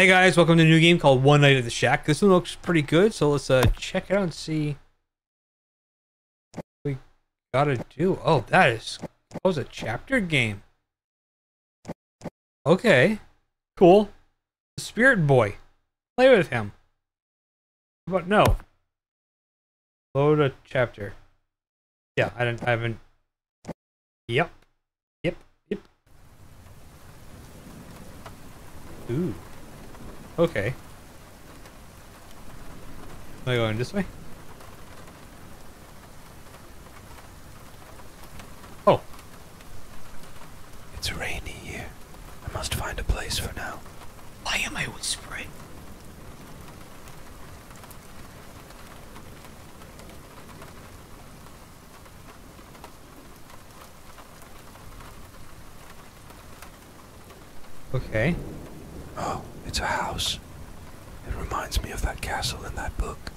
Hey guys, welcome to a new game called One Night at the Shack. This one looks pretty good, so let's uh check it out and see what we gotta do. Oh, that is that was a chapter game. Okay. Cool. The Spirit Boy. Play with him. But no. Load a chapter. Yeah, I don't I haven't Yep. Yep. Yep. Ooh. Okay. Am I going this way? Oh. It's rainy here. I must find a place for now. Why am I whispering? Okay. Oh, it's a house. It reminds me of that castle in that book.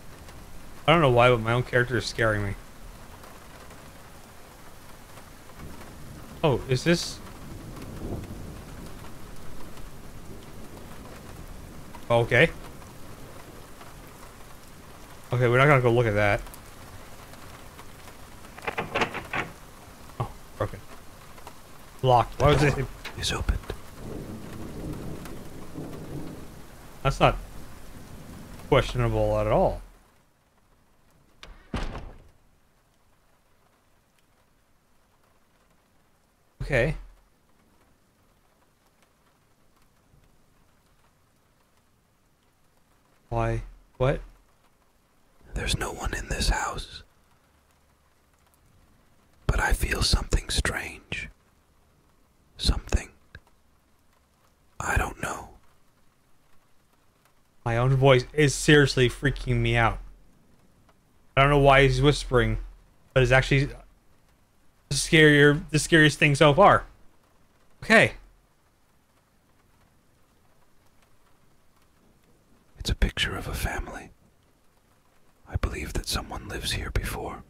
I don't know why, but my own character is scaring me. Oh, is this... Okay. Okay, we're not gonna go look at that. Oh, broken. Locked. Why was it? it... Is opened. That's not questionable at all. Okay. Why? What? There's no one in this house. But I feel something strange. Something. I don't know. My own voice is seriously freaking me out. I don't know why he's whispering, but it's actually the scarier, the scariest thing so far. Okay. It's a picture of a family. I believe that someone lives here before.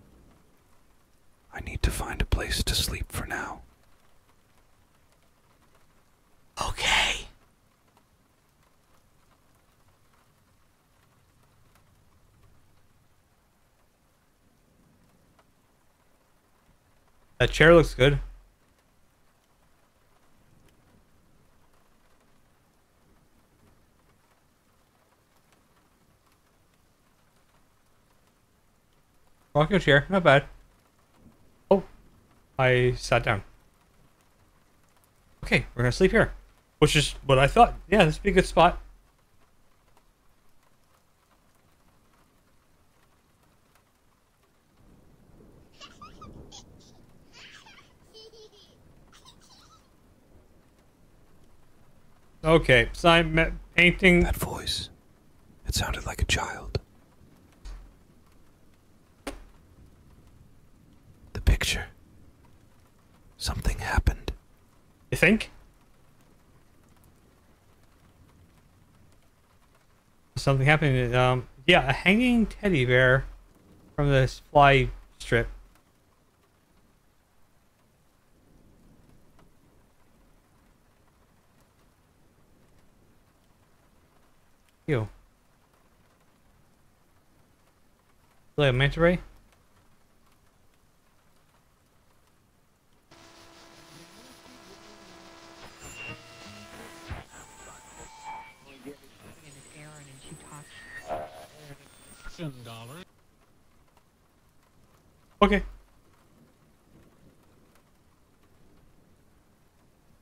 I need to find a place to sleep for now. Okay. That chair looks good. Rocking chair, not bad. Oh, I sat down. Okay, we're gonna sleep here. Which is what I thought. Yeah, this would be a good spot. Okay, so I'm painting. That voice. It sounded like a child. The picture. Something happened. You think? Something happened. Um, yeah, a hanging teddy bear from this fly strip. Ew. Like a manta ray? Okay.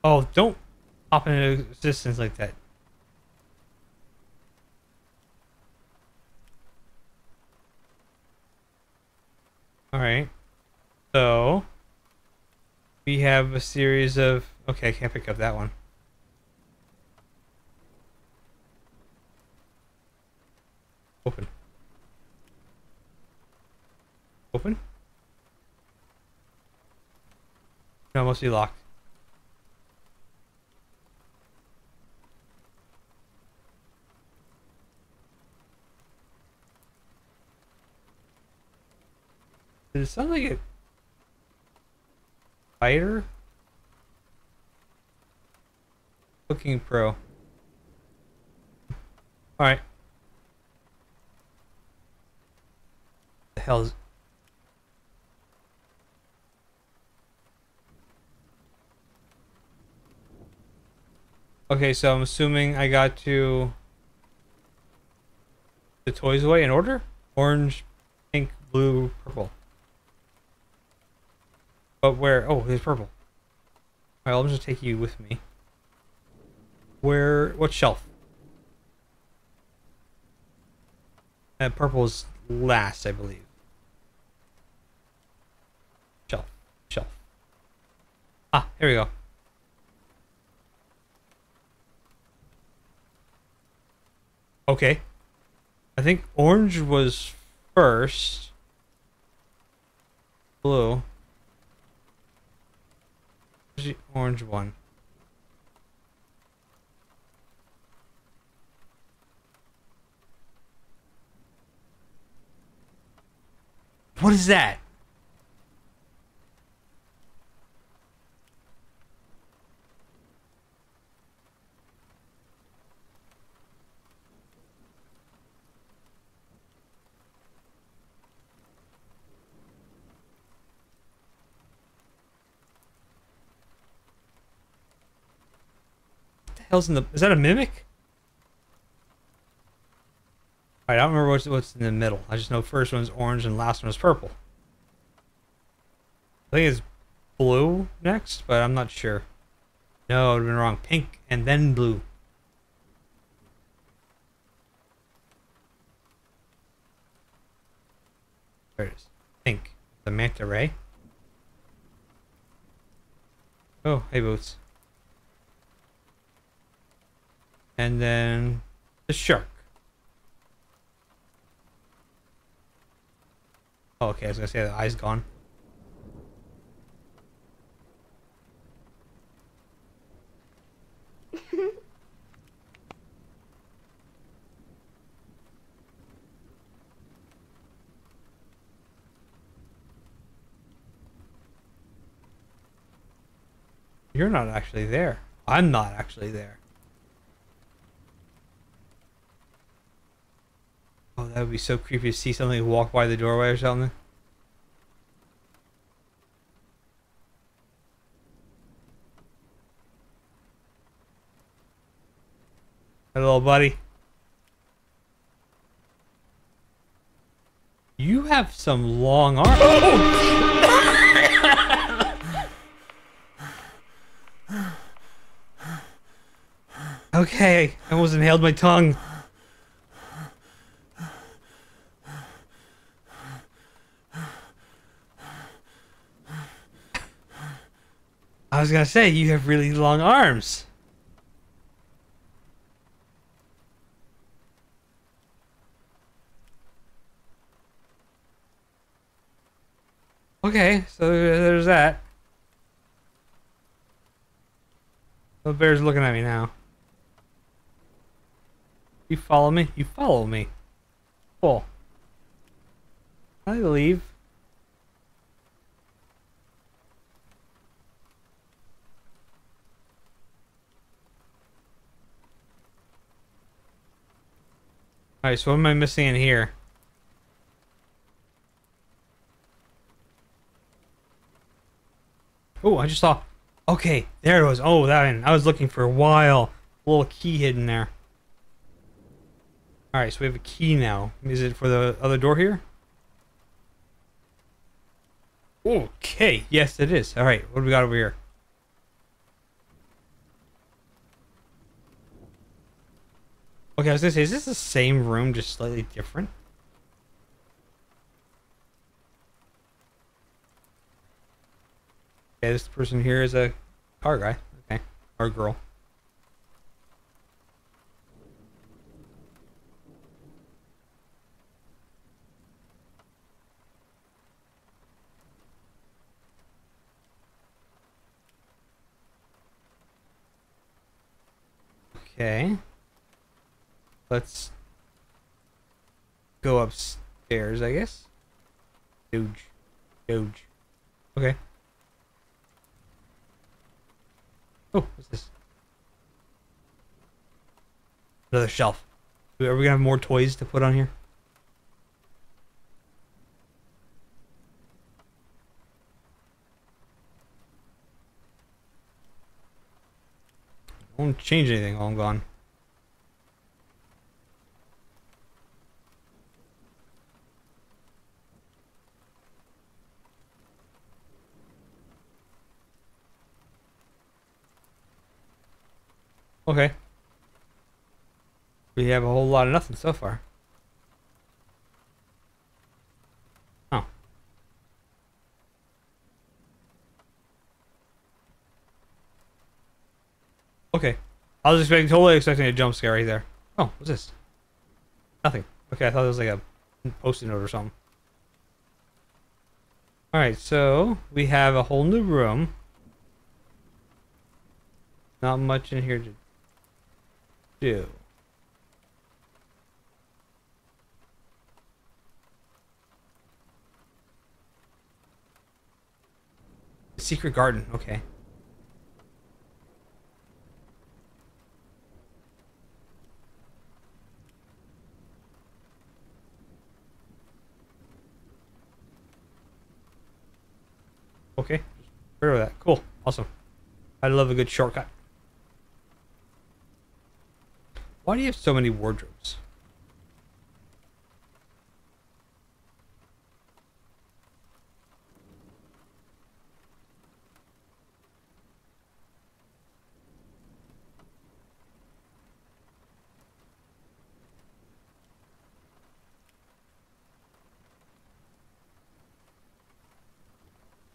Oh, don't pop into existence like that. Alright. So, we have a series of... Okay, I can't pick up that one. Open. Open? No, mostly locked. It sound like a spider? Cooking Pro. Alright. The hell is... Okay, so I'm assuming I got to... The toys away in order? Orange, pink, blue, purple. But where? Oh, there's purple. Alright, I'll just take you with me. Where? What shelf? And purple is last, I believe. Shelf. Shelf. Ah, here we go. Okay. I think orange was first. Blue. Where's the orange one? What is that? Hell's in the? Is that a mimic? Alright, I don't remember what's, what's in the middle. I just know first one's orange and last one is purple. I think it's blue next, but I'm not sure. No, I've been wrong. Pink and then blue. There it is. Pink. The manta ray. Oh, hey boots. And then the shark. Oh, okay, I was gonna say the eye's gone. You're not actually there. I'm not actually there. Oh, that would be so creepy to see somebody walk by the doorway or something. Hello, buddy. You have some long arms. Oh! okay, I almost inhaled my tongue. Was gonna say, you have really long arms. Okay, so there's that. The bear's looking at me now. You follow me? You follow me. Cool. I leave. Alright, so what am I missing in here? Oh, I just saw... Okay, there it was. Oh, that one. I was looking for a while. A little key hidden there. Alright, so we have a key now. Is it for the other door here? Okay, yes it is. Alright, what do we got over here? Okay, I was gonna say, is this the same room, just slightly different? Okay, this person here is a car guy. Okay, or girl. Okay. Let's go upstairs, I guess. Doge. Doge. Okay. Oh, what's this? Another shelf. Are we gonna have more toys to put on here? Won't change anything while I'm gone. Okay. We have a whole lot of nothing so far. Oh. Okay. I was expecting, totally expecting a jump scare right there. Oh, what's this? Nothing. Okay, I thought it was like a post-it note or something. Alright, so we have a whole new room. Not much in here to do. Secret garden, okay. Okay, of that. Cool, awesome. I love a good shortcut. Why do you have so many wardrobes?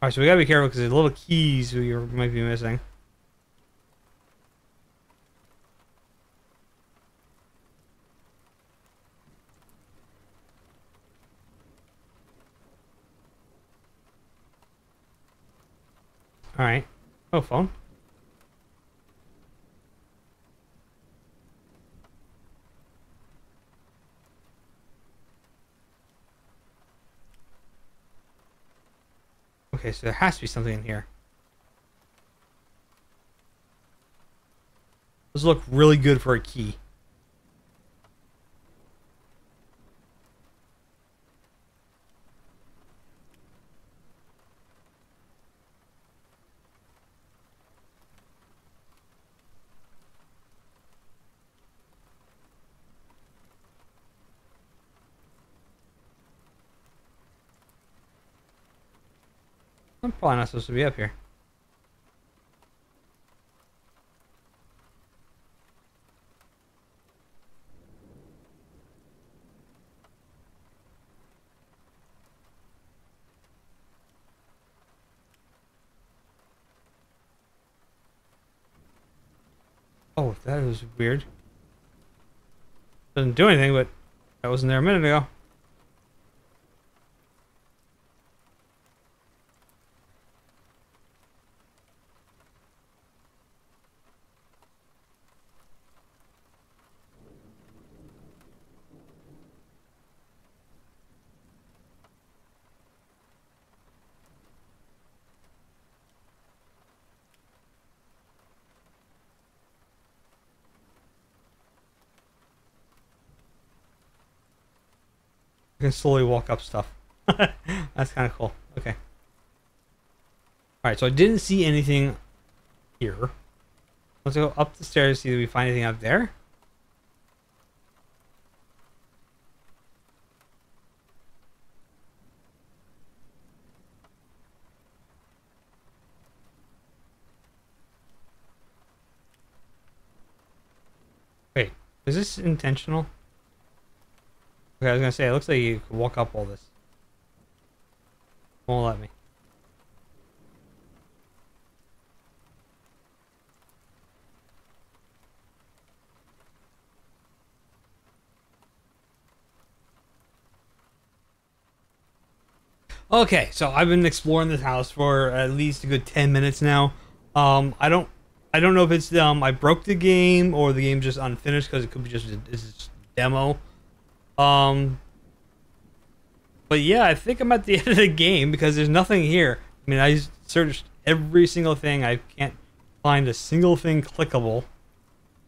Alright, so we gotta be careful because there's little keys we might be missing. Alright. Oh, phone. Okay, so there has to be something in here. Those look really good for a key. Probably not supposed to be up here. Oh, that was weird. Doesn't do anything, but I wasn't there a minute ago. You can slowly walk up stuff. That's kind of cool. Okay. Alright, so I didn't see anything here. Let's go up the stairs see if we find anything up there. Wait, is this intentional? Okay, I was gonna say, it looks like you can walk up all this. Won't let me. Okay, so I've been exploring this house for at least a good 10 minutes now. Um, I don't I don't know if it's um I broke the game or the game's just unfinished because it could be just a, it's a demo. Um, but yeah, I think I'm at the end of the game because there's nothing here. I mean, I searched every single thing. I can't find a single thing clickable.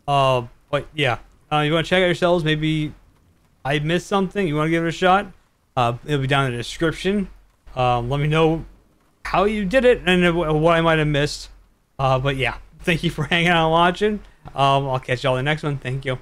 Uh, but yeah, Uh, you want to check out yourselves? Maybe I missed something. You want to give it a shot? Uh, it'll be down in the description. Um, let me know how you did it and what I might have missed. Uh, but yeah, thank you for hanging out and watching. Um, I'll catch y'all in the next one. Thank you.